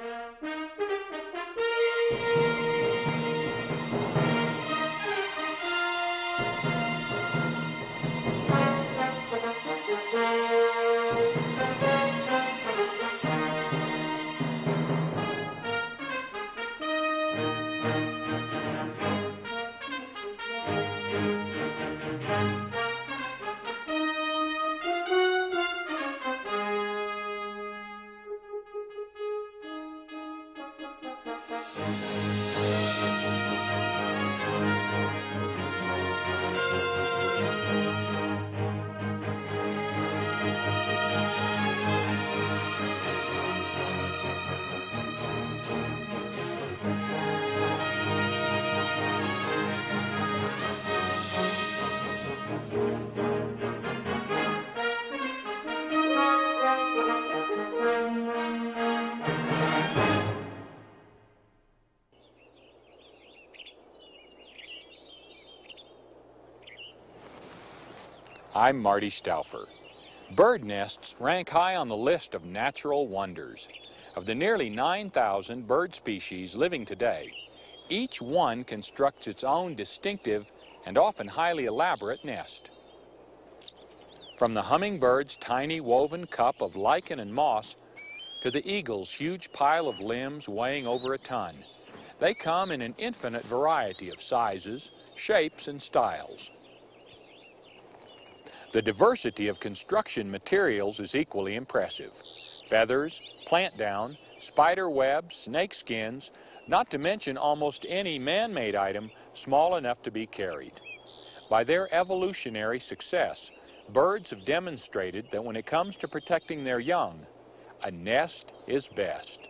Música I'm Marty Stouffer. Bird nests rank high on the list of natural wonders. Of the nearly 9,000 bird species living today, each one constructs its own distinctive and often highly elaborate nest. From the hummingbird's tiny woven cup of lichen and moss to the eagle's huge pile of limbs weighing over a ton, they come in an infinite variety of sizes, shapes, and styles. The diversity of construction materials is equally impressive. Feathers, plant down, spider webs, snake skins, not to mention almost any man-made item small enough to be carried. By their evolutionary success, birds have demonstrated that when it comes to protecting their young, a nest is best.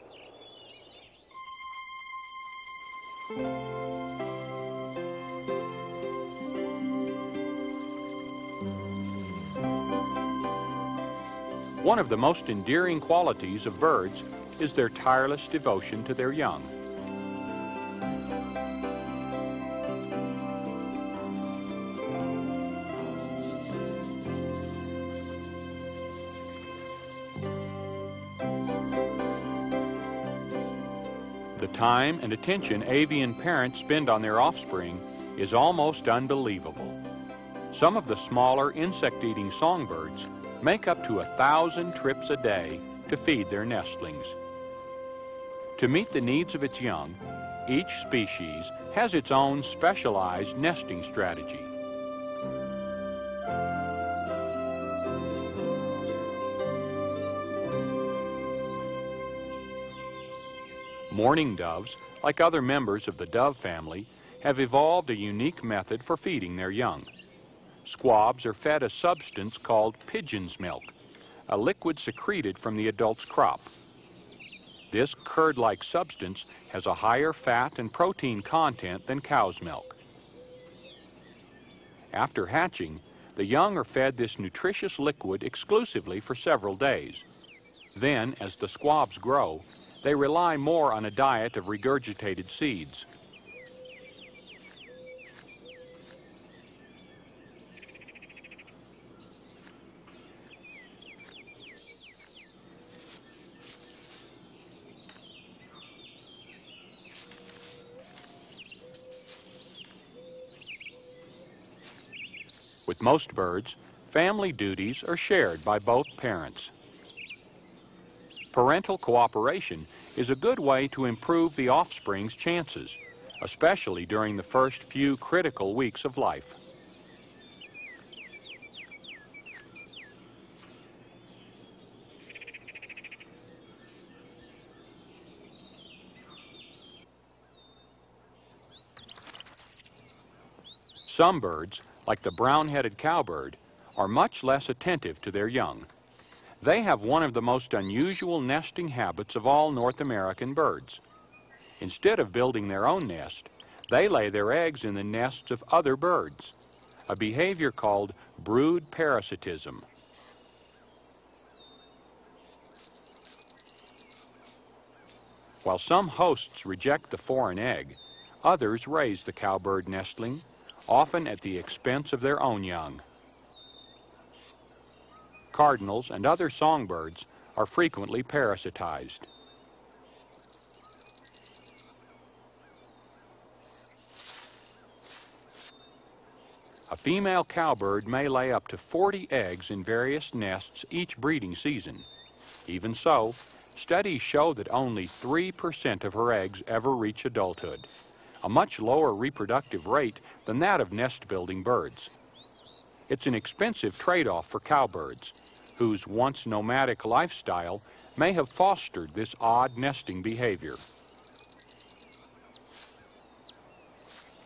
One of the most endearing qualities of birds is their tireless devotion to their young. The time and attention avian parents spend on their offspring is almost unbelievable. Some of the smaller insect-eating songbirds make up to a thousand trips a day to feed their nestlings. To meet the needs of its young, each species has its own specialized nesting strategy. Mourning doves, like other members of the dove family, have evolved a unique method for feeding their young. Squabs are fed a substance called pigeon's milk, a liquid secreted from the adult's crop. This curd-like substance has a higher fat and protein content than cow's milk. After hatching, the young are fed this nutritious liquid exclusively for several days. Then, as the squabs grow, they rely more on a diet of regurgitated seeds. Most birds, family duties are shared by both parents. Parental cooperation is a good way to improve the offspring's chances, especially during the first few critical weeks of life. Some birds like the brown-headed cowbird, are much less attentive to their young. They have one of the most unusual nesting habits of all North American birds. Instead of building their own nest, they lay their eggs in the nests of other birds, a behavior called brood parasitism. While some hosts reject the foreign egg, others raise the cowbird nestling often at the expense of their own young. Cardinals and other songbirds are frequently parasitized. A female cowbird may lay up to 40 eggs in various nests each breeding season. Even so, studies show that only 3% of her eggs ever reach adulthood a much lower reproductive rate than that of nest-building birds. It's an expensive trade-off for cowbirds, whose once nomadic lifestyle may have fostered this odd nesting behavior.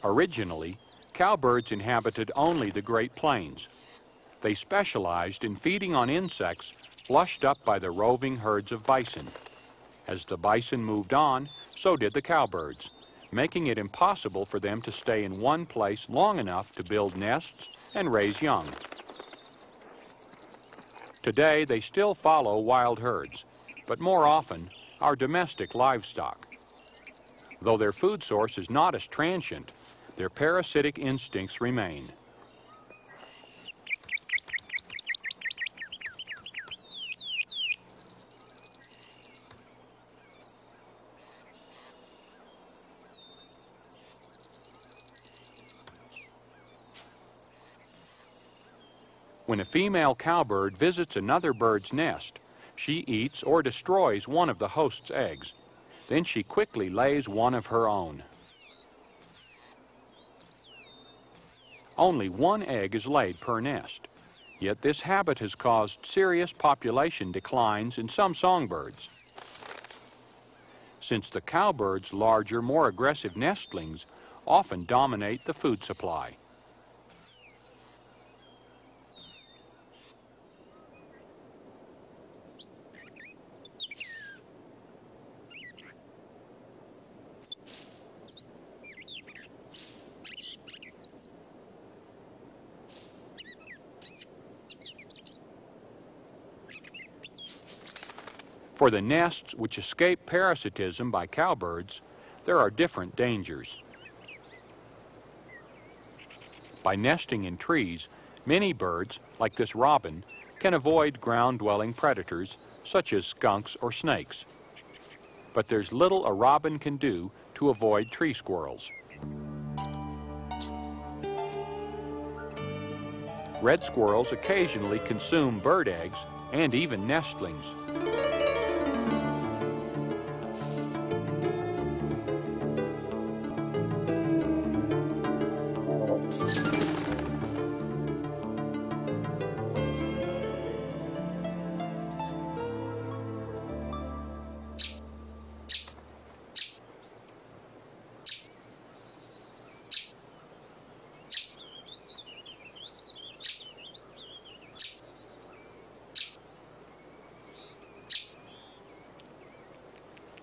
Originally, cowbirds inhabited only the Great Plains. They specialized in feeding on insects flushed up by the roving herds of bison. As the bison moved on, so did the cowbirds, making it impossible for them to stay in one place long enough to build nests and raise young. Today, they still follow wild herds, but more often are domestic livestock. Though their food source is not as transient, their parasitic instincts remain. When a female cowbird visits another bird's nest, she eats or destroys one of the host's eggs. Then she quickly lays one of her own. Only one egg is laid per nest, yet this habit has caused serious population declines in some songbirds. Since the cowbird's larger, more aggressive nestlings often dominate the food supply. For the nests which escape parasitism by cowbirds, there are different dangers. By nesting in trees, many birds, like this robin, can avoid ground-dwelling predators such as skunks or snakes. But there's little a robin can do to avoid tree squirrels. Red squirrels occasionally consume bird eggs and even nestlings.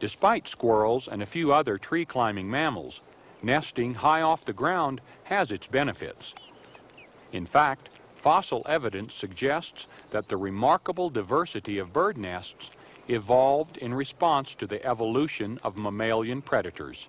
Despite squirrels and a few other tree-climbing mammals, nesting high off the ground has its benefits. In fact, fossil evidence suggests that the remarkable diversity of bird nests evolved in response to the evolution of mammalian predators.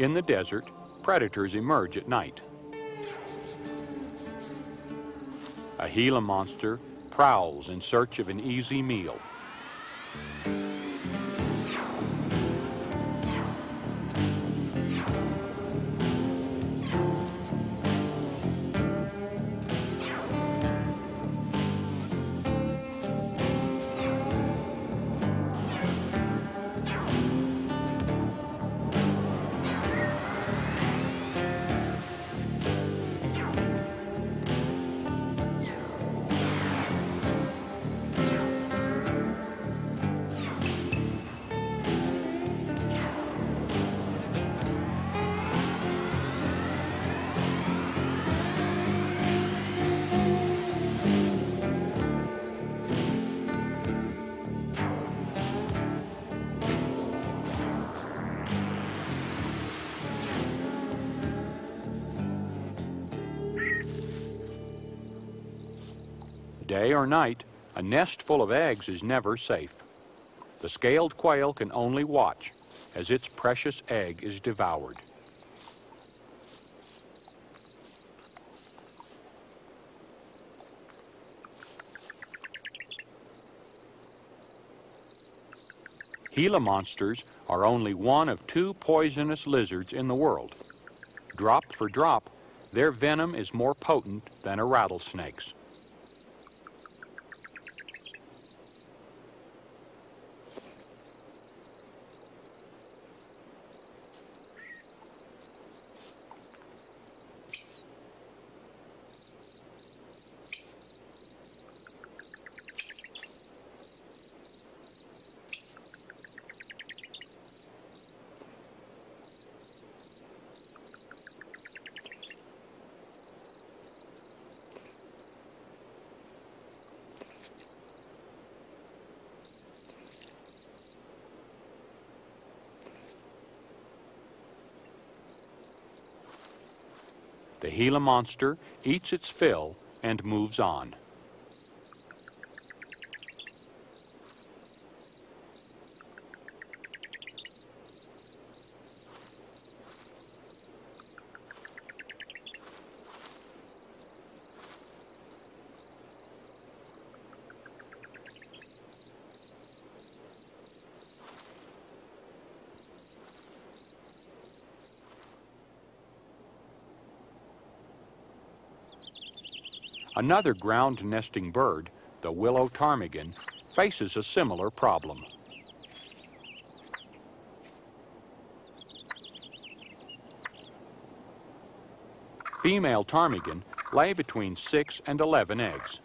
In the desert, predators emerge at night. A Gila monster prowls in search of an easy meal. Day or night, a nest full of eggs is never safe. The scaled quail can only watch as its precious egg is devoured. Gila monsters are only one of two poisonous lizards in the world. Drop for drop, their venom is more potent than a rattlesnake's. The Gila monster eats its fill and moves on. Another ground nesting bird, the willow ptarmigan, faces a similar problem. Female ptarmigan lay between 6 and 11 eggs.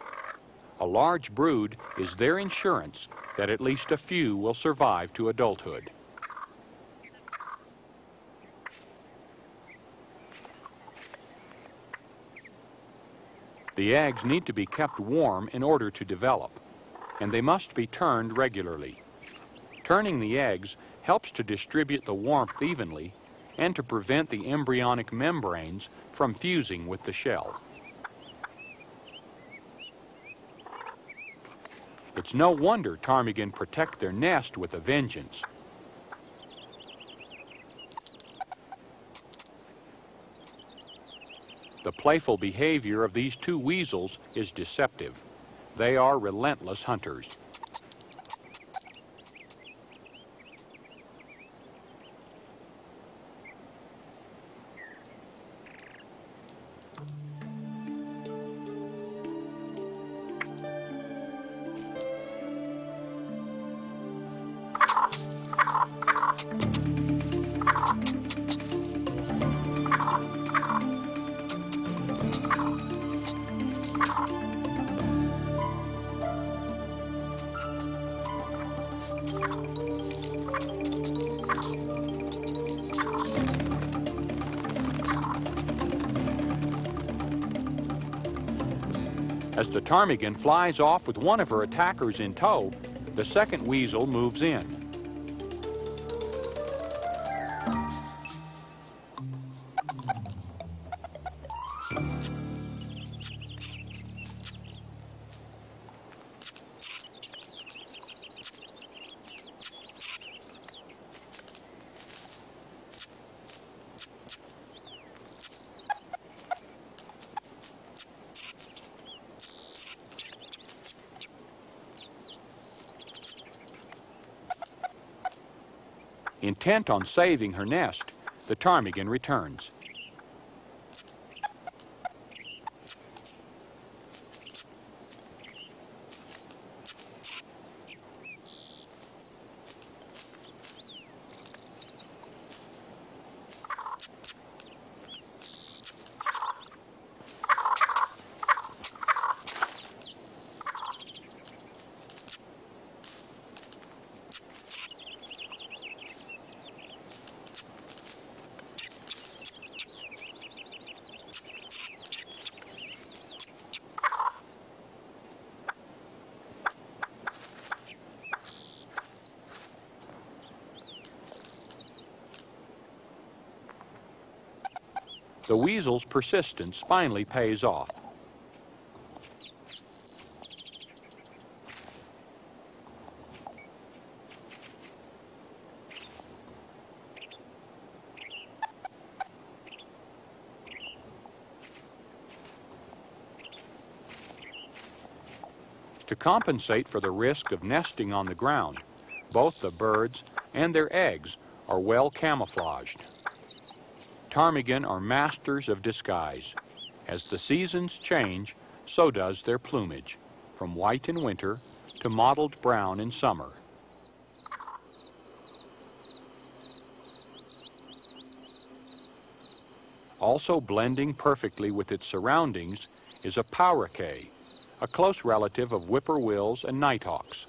A large brood is their insurance that at least a few will survive to adulthood. The eggs need to be kept warm in order to develop, and they must be turned regularly. Turning the eggs helps to distribute the warmth evenly and to prevent the embryonic membranes from fusing with the shell. It's no wonder ptarmigan protect their nest with a vengeance. The playful behavior of these two weasels is deceptive. They are relentless hunters. As the ptarmigan flies off with one of her attackers in tow, the second weasel moves in. Intent on saving her nest, the ptarmigan returns. The weasel's persistence finally pays off. to compensate for the risk of nesting on the ground. Both the birds and their eggs are well camouflaged. Ptarmigan are masters of disguise. As the seasons change, so does their plumage, from white in winter to mottled brown in summer. Also blending perfectly with its surroundings is a pauraque, a close relative of whippoorwills and nighthawks.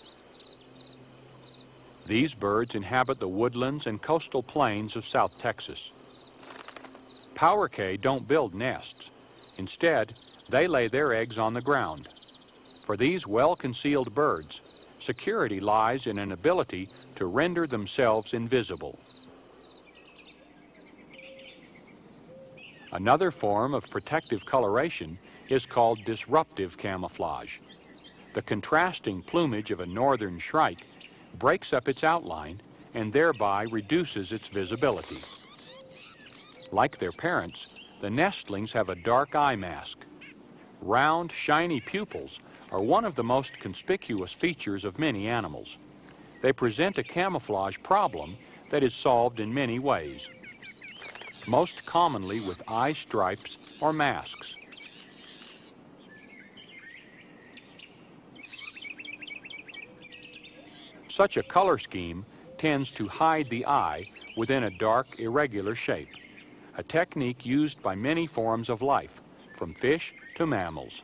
These birds inhabit the woodlands and coastal plains of South Texas. Pauraque don't build nests. Instead, they lay their eggs on the ground. For these well-concealed birds, security lies in an ability to render themselves invisible. Another form of protective coloration is called disruptive camouflage. The contrasting plumage of a northern shrike breaks up its outline and thereby reduces its visibility. Like their parents, the nestlings have a dark eye mask. Round, shiny pupils are one of the most conspicuous features of many animals. They present a camouflage problem that is solved in many ways, most commonly with eye stripes or masks. Such a color scheme tends to hide the eye within a dark, irregular shape, a technique used by many forms of life, from fish to mammals.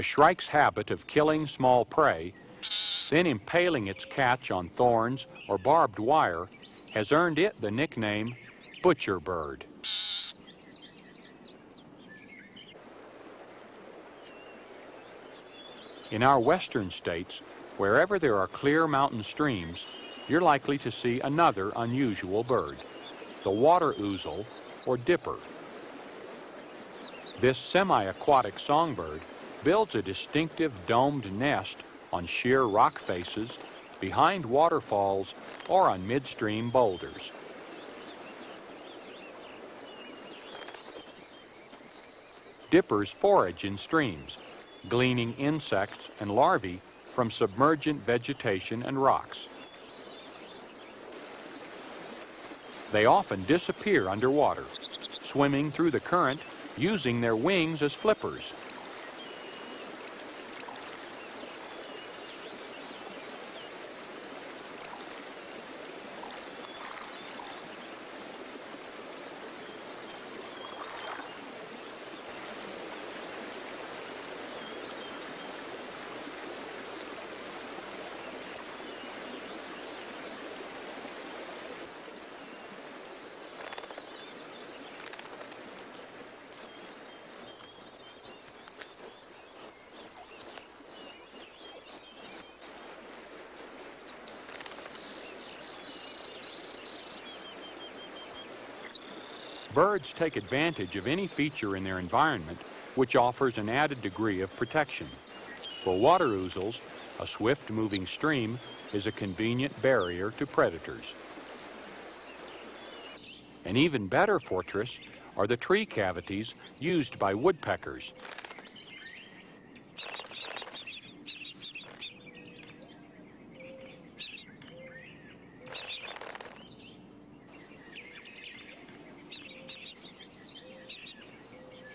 The shrike's habit of killing small prey, then impaling its catch on thorns or barbed wire, has earned it the nickname butcher bird. In our western states, wherever there are clear mountain streams, you're likely to see another unusual bird, the water ouzel or dipper. This semi-aquatic songbird builds a distinctive domed nest on sheer rock faces, behind waterfalls, or on midstream boulders. Dippers forage in streams, gleaning insects and larvae from submergent vegetation and rocks. They often disappear underwater, swimming through the current using their wings as flippers Birds take advantage of any feature in their environment which offers an added degree of protection. For water ouzels, a swift-moving stream is a convenient barrier to predators. An even better fortress are the tree cavities used by woodpeckers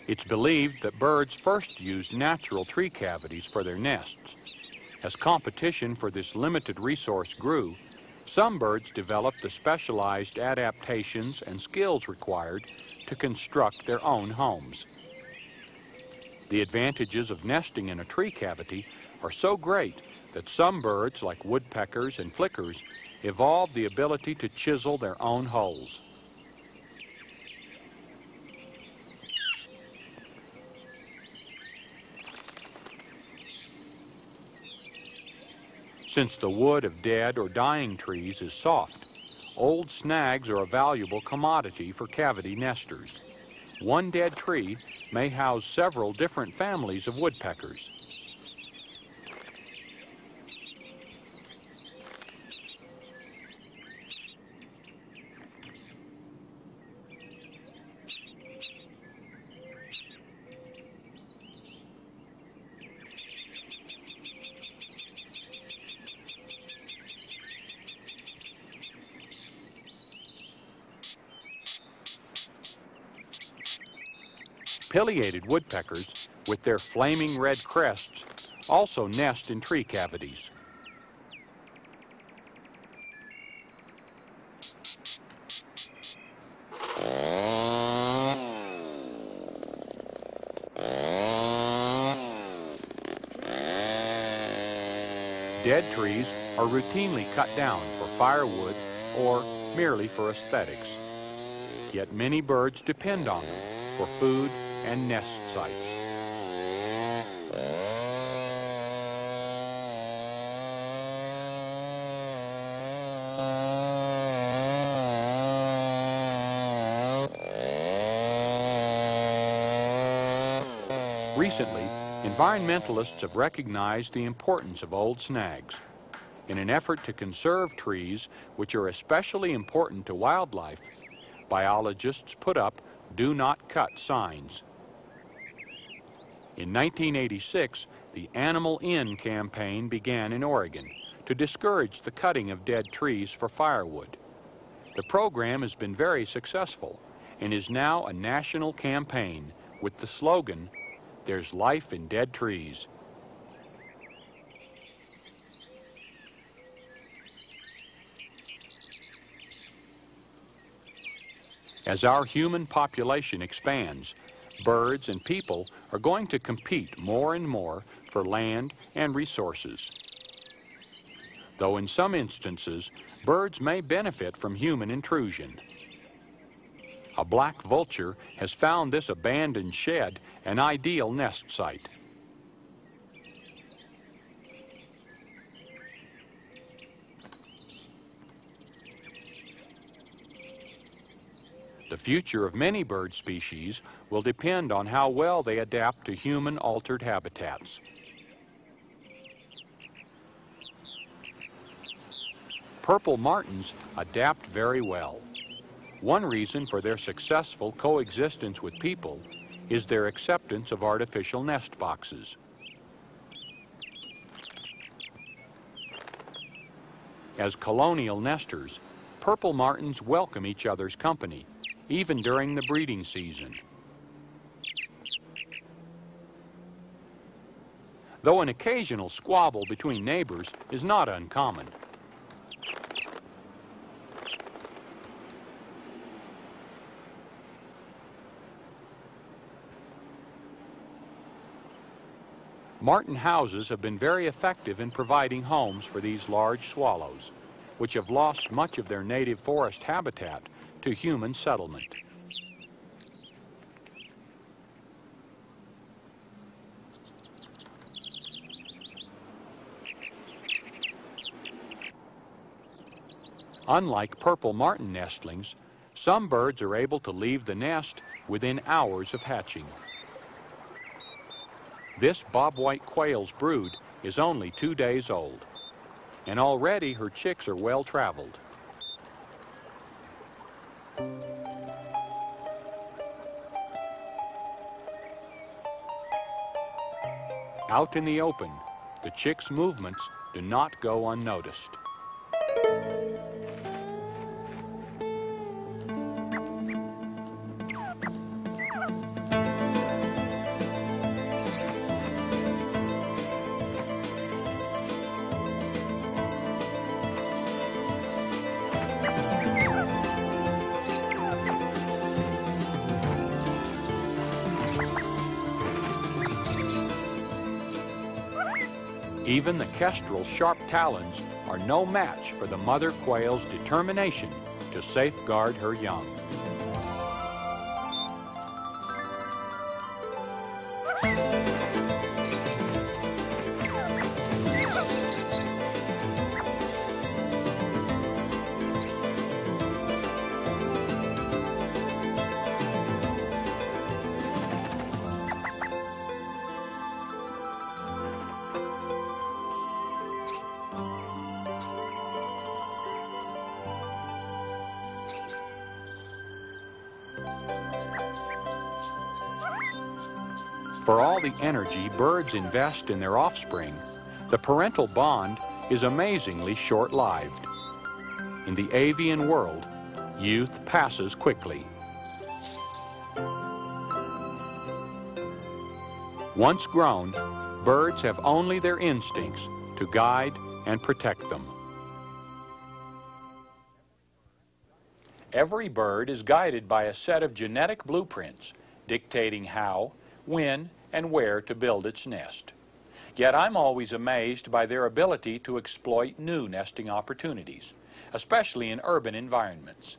It's believed that birds first used natural tree cavities for their nests. As competition for this limited resource grew, some birds developed the specialized adaptations and skills required to construct their own homes. The advantages of nesting in a tree cavity are so great that some birds, like woodpeckers and flickers, evolved the ability to chisel their own holes. Since the wood of dead or dying trees is soft, old snags are a valuable commodity for cavity nesters. One dead tree may house several different families of woodpeckers. Pileated woodpeckers, with their flaming red crests, also nest in tree cavities. Dead trees are routinely cut down for firewood or merely for aesthetics. Yet many birds depend on them for food and nest sites. Recently, environmentalists have recognized the importance of old snags. In an effort to conserve trees, which are especially important to wildlife, biologists put up do not cut signs. In 1986, the Animal In campaign began in Oregon to discourage the cutting of dead trees for firewood. The program has been very successful and is now a national campaign with the slogan, There's Life in Dead Trees. As our human population expands, birds and people are going to compete more and more for land and resources. Though in some instances, birds may benefit from human intrusion. A black vulture has found this abandoned shed an ideal nest site. Future of many bird species will depend on how well they adapt to human-altered habitats. Purple martins adapt very well. One reason for their successful coexistence with people is their acceptance of artificial nest boxes. As colonial nesters, purple martins welcome each other's company, even during the breeding season. though an occasional squabble between neighbors is not uncommon. Martin houses have been very effective in providing homes for these large swallows, which have lost much of their native forest habitat to human settlement. Unlike purple martin nestlings, some birds are able to leave the nest within hours of hatching. This bobwhite quail's brood is only two days old, and already her chicks are well traveled. Out in the open, the chick's movements do not go unnoticed. Even the kestrel's sharp talons are no match for the mother quail's determination to safeguard her young. Energy birds invest in their offspring, the parental bond is amazingly short-lived. In the avian world, youth passes quickly. Once grown, birds have only their instincts to guide and protect them. Every bird is guided by a set of genetic blueprints dictating how, when, and where to build its nest. Yet I'm always amazed by their ability to exploit new nesting opportunities, especially in urban environments.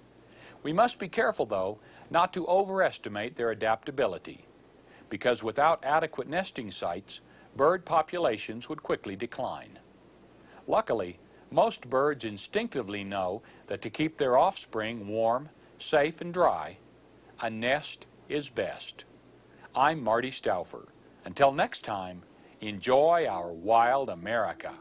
We must be careful, though, not to overestimate their adaptability, because without adequate nesting sites, bird populations would quickly decline. Luckily, most birds instinctively know that to keep their offspring warm, safe, and dry, a nest is best. I'm Marty Stouffer. Until next time, Enjoy our wild America.